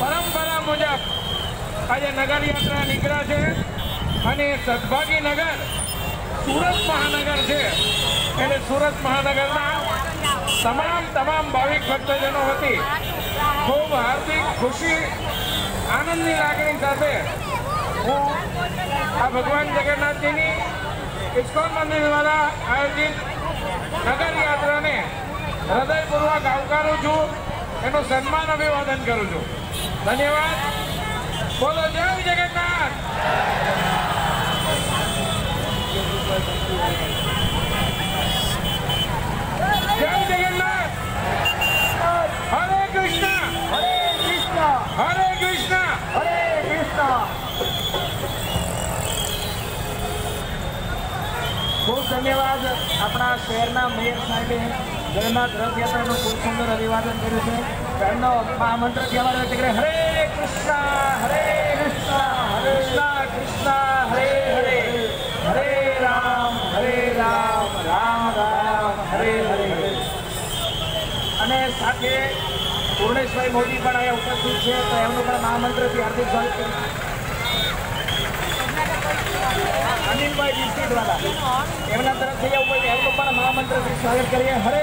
પરંપરા મુજબ આજે નગર યાત્રા નીકળ્યા છે અને સદભાગી નગર સુરત મહાનગર છે. એટલે સુરત મહાનગરના તમામ તમામ ભાવિક ભક્તજનો વતી ખૂબ હાર્દિક ખુશી, આનંદની લાગણી સાથે હું આ ભગવાન જગન્નાથજીની ઇસ્કોન મંદિર દ્વારા આયોજિત નગર યાત્રાને હૃદયપૂર્વક આવકારું છું. એનું સન્માન અભિવાદન કરું છું. ધન્યવાદ. બોલો, જય જગન્નાથ. જય જગન્નાથ. હરે કૃષ્ણ. હરે કૃષ્ણ. હરે કૃષ્ણ હરે કૃષ્ણ ખૂબ ધન્યવાદ આપણા શહેરના મેયર સાહેબે. જગન્નાથ રથયાત્રાનું ખૂબ સુંદર અભિવાદન કર્યું છે. એમનો મહામંત્ર કહેવાનો છે કે હરે કૃષ્ણ હરે કૃષ્ણ હરે કૃષ્ણ, હરે હરે હરે રામ હરે રામ રામ રામ, હરે હરે. અને સાથે પૂર્ણેશભાઈ મોદી પણ અહીંયા ઉપસ્થિત છે, તો એમનું પણ મહામંત્રથી હાર્દિક સ્વાગત કરું અનિલભાઈ બિસ્કીટ દ્વારા એમના તરફથી એમનું પણ મહામંત્રથી સ્વાગત કરીએ. હરે